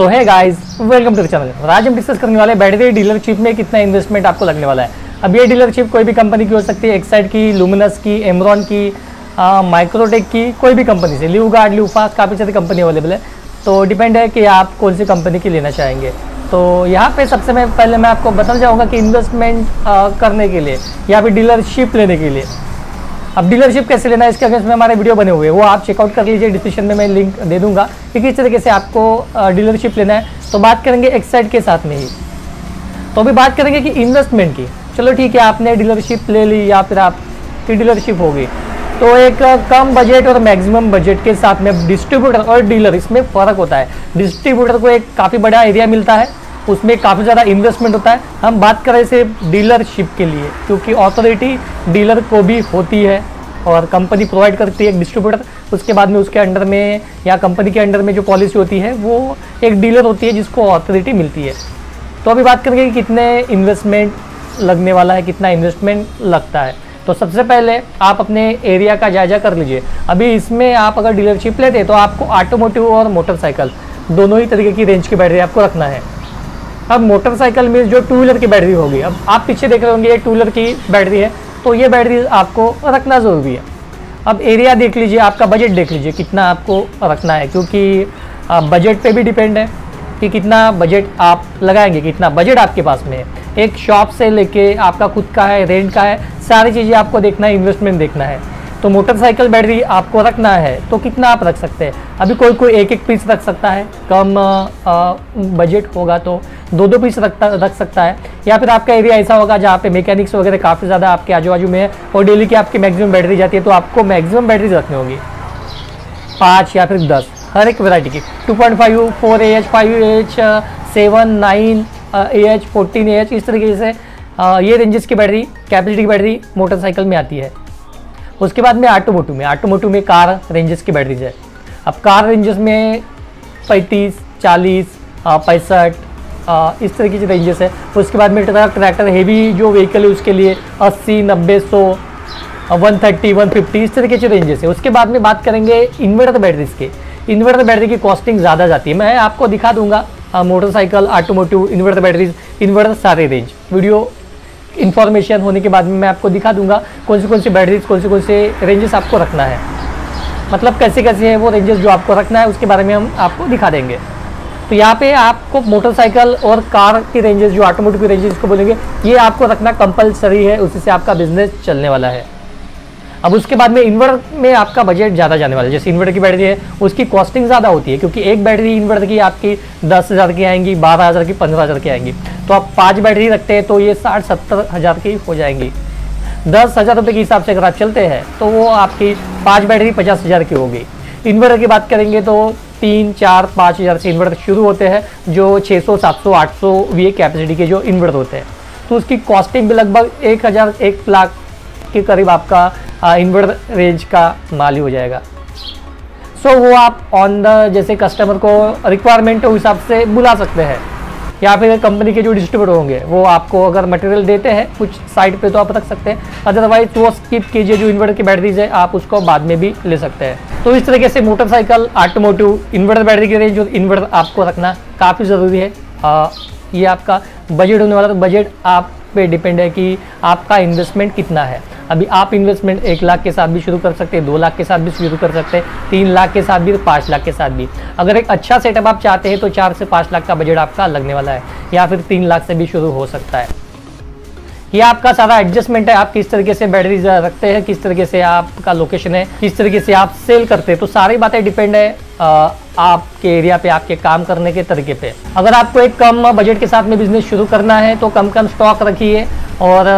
So hi guys welcome to the channel आज हम discuss करने वाले बैटरी डीलरशिप में कितना इन्वेस्टमेंट आपको लगने वाला है। अब ये डीलरशिप कोई भी कंपनी की हो सकती है एक्साइड की लुमिनस की एमरॉन की माइक्रोटेक की, कोई भी कंपनी से। ल्यू गार्ड ल्यू फास्ट काफ़ी सारी कंपनी अवेलेबल है। तो डिपेंड है कि आप कौन सी कंपनी की लेना चाहेंगे। तो यहाँ पे सबसे मैं पहले मैं आपको बताना चाहूँगा कि इन्वेस्टमेंट करने के लिए या फिर डीलरशिप लेने के लिए। अब डीलरशिप कैसे लेना है, इसके अगेंस्ट में हमारे वीडियो बने हुए हैं। वो आप चेकआउट कर लीजिए डिस्क्रिप्शन में मैं लिंक दे दूँगा। कि किस तरीके से आपको डीलरशिप लेना है। तो बात करेंगे एक्साइड के साथ में ही। तो अभी बात करेंगे कि इन्वेस्टमेंट की। चलो ठीक है, आपने डीलरशिप ले ली या फिर आपकी डीलरशिप होगी तो एक कम बजट और मैक्सिमम बजट के साथ में डिस्ट्रीब्यूटर और डीलर इसमें फ़र्क होता है। डिस्ट्रीब्यूटर को एक काफ़ी बड़ा एरिया मिलता है। उसमें काफ़ी ज़्यादा इन्वेस्टमेंट होता है। हम बात करें सिर्फ़ डीलरशिप के लिए, क्योंकि ऑथोरिटी डीलर को भी होती है और कंपनी प्रोवाइड करती है एक डिस्ट्रीब्यूटर उसके बाद में उसके अंडर में या कंपनी के अंडर में जो पॉलिसी होती है, वो एक डीलर होती है जिसको अथॉरिटी मिलती है। तो अभी बात करेंगे कि कितने इन्वेस्टमेंट लगने वाला है, कितना इन्वेस्टमेंट लगता है। तो सबसे पहले आप अपने एरिया का जायजा कर लीजिए। अभी इसमें आप अगर डीलरशिप लेते तो आपको ऑटोमोटिव और मोटरसाइकिल दोनों ही तरीके की रेंज की बैटरी आपको रखना है। अब मोटरसाइकिल में जो टू व्हीलर की बैटरी होगी, अब आप पीछे देख रहे होंगे, ये टू व्हीलर की बैटरी है तो ये बैटरी आपको रखना ज़रूरी है। अब एरिया देख लीजिए, आपका बजट देख लीजिए, कितना आपको रखना है, क्योंकि बजट पे भी डिपेंड है कि कितना बजट आप लगाएँगे, कितना बजट आपके पास में है। एक शॉप से लेके आपका खुद का है, रेंट का है, सारी चीज़ें आपको देखना है इन्वेस्टमेंट देखना है। तो मोटरसाइकिल बैटरी आपको रखना है तो कितना आप रख सकते हैं? अभी कोई कोई एक एक पीस रख सकता है। कम बजट होगा तो दो दो पीस रखता, रख सकता है। या फिर आपका एरिया ऐसा होगा जहाँ पे मैकेनिक्स वगैरह काफ़ी ज़्यादा आपके आजू बाजू में है और डेली की आपकी मैक्सिमम बैटरी जाती है तो आपको मैक्सिमम बैटरी रखनी होगी। पाँच या फिर दस, हर एक वेराइटी की। Two point five four A H five A H seven nine A H fourteen A H इस तरीके से ये रेंजेस की बैटरी कैपेसिटी की बैटरी मोटरसाइकिल में आती है। उसके बाद में ऑटोमोटिव में ऑटोमोटिव में कार रेंजेस की बैटरीज है अब कार रेंजेस में पैंतीस, चालीस पैंसठ इस तरीके की रेंजेस है। उसके बाद में ट्रक ट्रैक्टर हेवी जो व्हीकल है उसके लिए अस्सी, नब्बे, सौ वन थर्टी वन फिफ्टी इस तरीके की रेंजेस है। उसके बाद में बात करेंगे इन्वर्टर बैटरीज के। इन्वर्टर बैटरी की कॉस्टिंग ज़्यादा जाती है। मैं आपको दिखा दूँगा motorcycle automotive inverter batteries inverter सारे रेंज वीडियो इन्फॉर्मेशन होने के बाद में मैं आपको दिखा दूँगा कौन से कौन सी बैटरीज कौन से कौन से रेंजेस आपको रखना है। मतलब कैसे कैसे है वो रेंजेस जो आपको रखना है, उसके बारे में हम आपको दिखा देंगे। तो यहाँ पे आपको मोटरसाइकिल और कार की रेंजेस जो ऑटोमोटिव की रेंजेस को बोलेंगे, ये आपको रखना कंपलसरी है, उसी से आपका बिज़नेस चलने वाला है। अब उसके बाद में इन्वर्टर में आपका बजट ज़्यादा जाने वाला है। जैसे इन्वर्टर की बैटरी है उसकी कॉस्टिंग ज़्यादा होती है क्योंकि एक बैटरी इन्वर्टर की आपकी दस हज़ार की आएँगी बारह हज़ार की पंद्रह हज़ार की आएँगी। तो आप पाँच बैटरी रखते हैं तो ये साठ सत्तर हज़ार की हो जाएँगी। दस हज़ार रुपये के हिसाब से अगर आप चलते हैं तो वो आपकी पाँच बैटरी पचास हज़ार की होगी। इन्वर्टर की बात करेंगे तो तीन चार पाँच हज़ार से इन्वर्टर शुरू होते हैं जो 600, 700, 800 वी कैपेसिटी के जो इन्वर्टर होते हैं। तो उसकी कॉस्टिंग भी लगभग एक हज़ार एक लाख के करीब आपका इन्वर्टर रेंज का माल ही हो जाएगा। सो so, वो आप ऑन द जैसे कस्टमर को रिक्वायरमेंट उस हिसाब से बुला सकते हैं। या फिर कंपनी के जो डिस्ट्रीब्यूटर होंगे वो आपको अगर मटेरियल देते हैं कुछ साइड पे तो आप रख सकते हैं। अदरवाइज़ वो स्किप कीजिए जो इन्वर्टर की बैटरीज है आप उसको बाद में भी ले सकते हैं। तो इस तरीके से मोटरसाइकिल ऑटोमोटिव इन्वर्टर बैटरी की रेंज और इन्वर्टर आपको रखना काफ़ी ज़रूरी है। आ, ये आपका बजट होने वाला तो बजट आप पे डिपेंड है कि आपका इन्वेस्टमेंट कितना है। अभी आप इन्वेस्टमेंट एक लाख के साथ भी शुरू कर सकते हैं, दो लाख के साथ भी शुरू कर सकते हैं, तीन लाख के साथ भी पाँच लाख के साथ भी। अगर एक अच्छा सेटअप आप चाहते हैं तो चार से पाँच लाख का बजट आपका लगने वाला है, या फिर तीन लाख से भी शुरू हो सकता है। ये आपका सारा एडजस्टमेंट है, आप किस तरीके से बैटरी रखते हैं, किस तरीके से आपका लोकेशन है, किस तरीके से आप सेल करते हैं तो सारी बातें डिपेंड है आपके एरिया पे, आपके काम करने के तरीके पे। अगर आपको एक कम बजट के साथ में बिज़नेस शुरू करना है तो कम कम स्टॉक रखिए और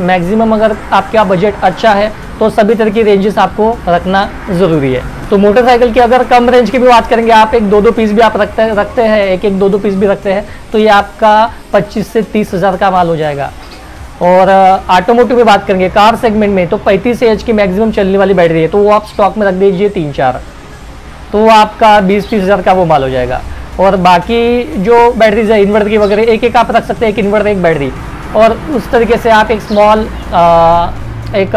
मैक्सिमम अगर आपका बजट अच्छा है तो सभी तरह की रेंजेस आपको रखना ज़रूरी है। तो मोटरसाइकिल की अगर कम रेंज की भी बात करेंगे, आप एक दो दो पीस भी आप रखते रखते हैं एक एक दो दो पीस भी रखते हैं तो ये आपका पच्चीस से तीस हज़ार का माल हो जाएगा। और ऑटोमोटिव में बात करेंगे। कार सेगमेंट में तो पैंतीस एच की मैक्सिमम चलने वाली बैटरी है तो वो आप स्टॉक में रख दीजिए तीन चार। तो आपका बीस तीस हज़ार का वो माल हो जाएगा। और बाकी जो बैटरीज है इन्वर्टर की वगैरह, एक एक आप रख सकते हैं, एक इन्वर्टर एक बैटरी और उस तरीके से आप एक स्मॉल एक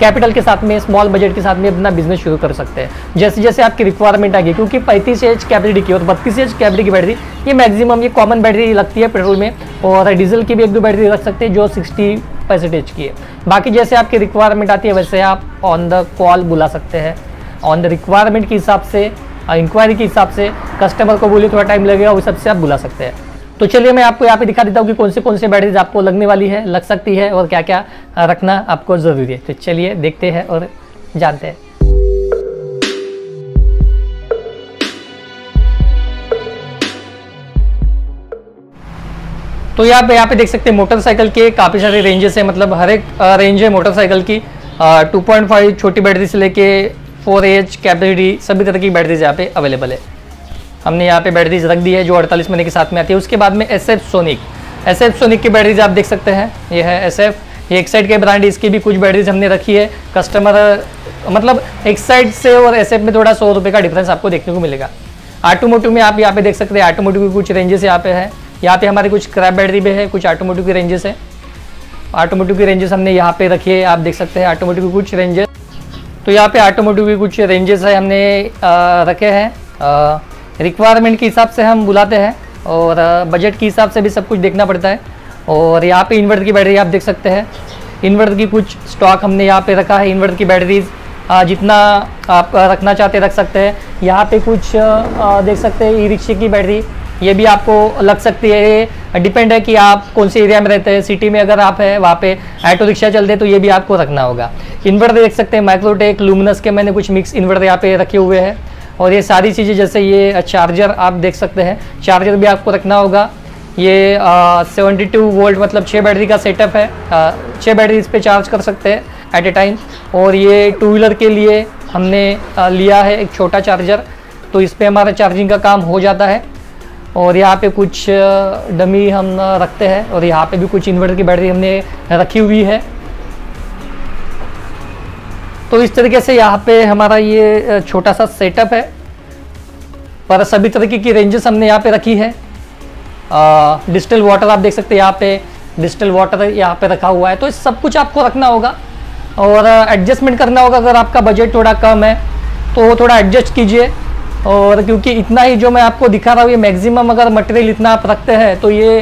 कैपिटल के साथ में स्मॉल बजट के साथ में अपना बिज़नेस शुरू कर सकते हैं। जैसे जैसे आपकी रिक्वायरमेंट आएगी, क्योंकि पैंतीस एच कैपेसिटी की और बत्तीस एच कैपेसिटी की बैटरी ये मैक्सिमम ये कॉमन बैटरी लगती है पेट्रोल में, और डीजल की भी एक दो बैटरी रख सकते हैं जो सिक्सटी परसेंटेज की है। बाकी जैसे आपकी रिक्वायरमेंट आती है, वैसे आप ऑन द कॉल बुला सकते हैं। ऑन द रिक्वायरमेंट के हिसाब से इंक्वायरी के हिसाब से कस्टमर को बोलिए थोड़ा टाइम लगेगा उस सबसे आप बुला सकते हैं। तो चलिए मैं आपको यहाँ पे दिखा देता हूँ कि कौन से कौन से बैटरीज आपको लगने वाली है, लग सकती है और क्या क्या रखना आपको ज़रूरी है। तो चलिए देखते हैं और जानते हैं। तो यहाँ पे यहाँ पे देख सकते हैं मोटरसाइकिल के काफ़ी सारे रेंजेस है मतलब हर एक रेंज है मोटरसाइकिल की। टू पॉइंट फाइव छोटी बैटरी से लेके फोर एच कैपेसिटी सभी तरह की बैटरीज यहाँ पे अवेलेबल है। हमने यहाँ पे बैटरीज रख दी है, जो 48 महीने के साथ में आती है। उसके बाद में S F sonic S F sonic की बैटरीज आप देख सकते हैं। ये है एस एफ़ ये एक साइड के ब्रांड इसकी भी कुछ बैटरीज हमने रखी है। कस्टमर मतलब एक साइड से और एसएफ में थोड़ा सौ रुपये का डिफरेंस आपको देखने को मिलेगा। ऑटोमोटिव में आप यहाँ पे देख सकते हैं ऑटोमोटिव की कुछ रेंजेस यहाँ पे है। यहाँ पे हमारी कुछ क्रैप बैटरी भी है, कुछ ऑटोमोटिव की रेंजेस है। ऑटोमोटिव की रेंजेस हमने यहाँ पे रखी है, आप देख सकते हैं ऑटोमोटिव की कुछ रेंजेस तो यहाँ पे ऑटोमोटिव की कुछ रेंजेस है, हमने रखे हैं। रिक्वायरमेंट के हिसाब से हम बुलाते हैं और बजट के हिसाब से भी सब कुछ देखना पड़ता है। और यहाँ पे इन्वर्टर की बैटरी आप देख सकते हैं। इन्वर्टर की कुछ स्टॉक हमने यहाँ पे रखा है। इन्वर्टर की बैटरीज जितना आप रखना चाहते रख सकते हैं। यहाँ पे कुछ देख सकते हैं ई रिक्शे की बैटरी ये भी आपको लग सकती है। डिपेंड है कि आप कौन से एरिया में रहते हैं। सिटी में अगर आप है, वहाँ पे ऑटो रिक्शा चलते हैं तो ये भी आपको रखना होगा। इन्वर्टर देख सकते हैं। माइक्रोटेक लूमिनस के मैंने कुछ मिक्स इन्वर्टर यहाँ पे रखे हुए हैं। और ये सारी चीज़ें जैसे ये चार्जर आप देख सकते हैं। चार्जर भी आपको रखना होगा। ये सेवेंटी टू वोल्ट मतलब छः बैटरी का सेटअप है। छः बैटरी इस पर चार्ज कर सकते हैं एट ए टाइम और ये टू व्हीलर के लिए हमने आ, लिया है एक छोटा चार्जर तो इस पर हमारा चार्जिंग का काम हो जाता है। और यहाँ पे कुछ डमी हम रखते हैं। और यहाँ पे भी कुछ इन्वर्टर की बैटरी हमने रखी हुई है। तो इस तरीके से यहाँ पे हमारा ये छोटा सा सेटअप है। पर सभी तरीके की रेंजेस हमने यहाँ पे रखी है। डिजिटल वाटर आप देख सकते हैं यहाँ पे डिजिटल वाटर यहाँ पे रखा हुआ है। तो सब कुछ आपको रखना होगा और एडजस्टमेंट करना होगा अगर आपका बजट थोड़ा कम है तो थोड़ा एडजस्ट कीजिए। और क्योंकि इतना ही जो मैं आपको दिखा रहा हूँ ये मैक्सिमम अगर मटेरियल इतना आप रखते हैं तो ये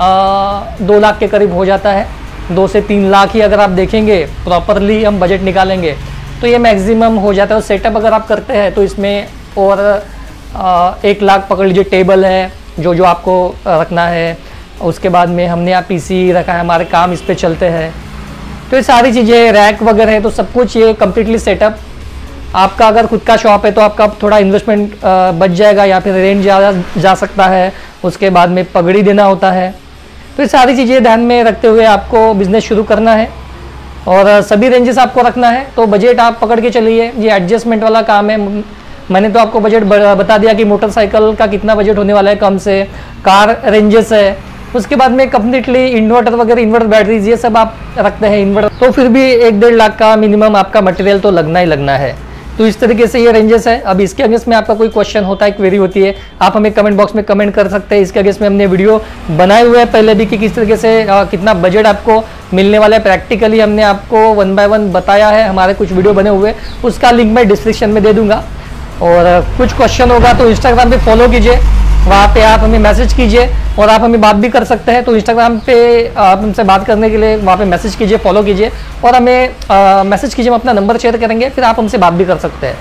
आ, दो लाख के करीब हो जाता है। दो से तीन लाख ही अगर आप देखेंगे प्रॉपरली हम बजट निकालेंगे तो ये मैक्सिमम हो जाता है। और सेटअप अगर आप करते हैं तो इसमें और एक लाख पकड़ लीजिए टेबल है, जो जो आपको रखना है। उसके बाद में हमने यहाँ पीसी रखा है, हमारे काम इस पर चलते हैं। तो ये सारी चीज़ें रैक वगैरह है तो सब कुछ ये कम्प्लीटली सेटअप आपका अगर खुद का शॉप है तो आपका थोड़ा इन्वेस्टमेंट बच जाएगा, या फिर रेंट ज़्यादा जा सकता है। उसके बाद में पगड़ी देना होता है। तो ये सारी चीज़ें ध्यान में रखते हुए आपको बिज़नेस शुरू करना है और सभी रेंजेस आपको रखना है। तो बजट आप पकड़ के चलिए। ये एडजस्टमेंट वाला काम है। मैंने तो आपको बजट बता दिया कि मोटरसाइकिल का कितना बजट होने वाला है कम से। कार रेंजेस है। उसके बाद में कम्प्लीटली इन्वर्टर वगैरह इन्वर्टर बैटरीज ये सब आप रखते हैं। इन्वर्टर तो फिर भी एक डेढ़ लाख का मिनिमम आपका मटेरियल तो लगना ही लगना है। तो इस तरीके से ये रेंजेस है। अब इसके अगेंस्ट में आपका कोई क्वेश्चन होता है क्वेरी होती है आप हमें कमेंट बॉक्स में कमेंट कर सकते हैं। इसके अगेंस्ट में हमने वीडियो बनाए हुए हैं पहले भी कि किस तरीके से आ, कितना बजट आपको मिलने वाला है। प्रैक्टिकली हमने आपको वन बाय वन बताया है हमारे कुछ वीडियो बने हुए उसका लिंक मैं डिस्क्रिप्शन में दे दूँगा। और कुछ क्वेश्चन होगा तो इंस्टाग्राम पर फॉलो कीजिए। वहाँ पर आप हमें मैसेज कीजिए। और आप हमें बात भी कर सकते हैं तो इंस्टाग्राम पे आप हमसे बात करने के लिए वहाँ पे मैसेज कीजिए फॉलो कीजिए और हमें मैसेज कीजिए, हम अपना नंबर शेयर करेंगे, फिर आप हमसे बात भी कर सकते हैं।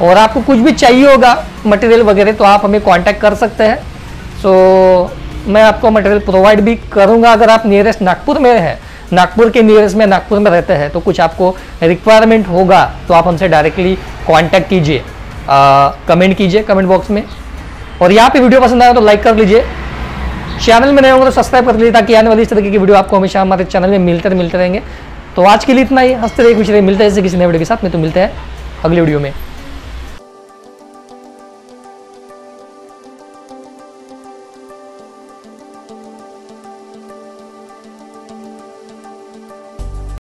और आपको कुछ भी चाहिए होगा मटेरियल वगैरह तो आप हमें कॉन्टैक्ट कर सकते हैं। सो मैं आपको मटेरियल प्रोवाइड भी करूँगा, अगर आप नियरेस्ट नागपुर में हैं। नागपुर के नियरेस्ट में, नागपुर में रहते हैं तो कुछ आपको रिक्वायरमेंट होगा तो आप हमसे डायरेक्टली कॉन्टैक्ट कीजिए। कमेंट कीजिए कमेंट बॉक्स में। और यहाँ पे वीडियो पसंद आया तो लाइक कर लीजिए। चैनल में नए होंगे तो सब्सक्राइब कर लीजिए ताकि आने वाली इस तरीके की वीडियो आपको हमेशा हमारे चैनल में मिलते मिलते रहेंगे। तो आज के लिए इतना ही। हँसते रहे खुश रहे मिलते हैं जैसे किसी नए वीडियो के साथ। में तो मिलते हैं अगले वीडियो में।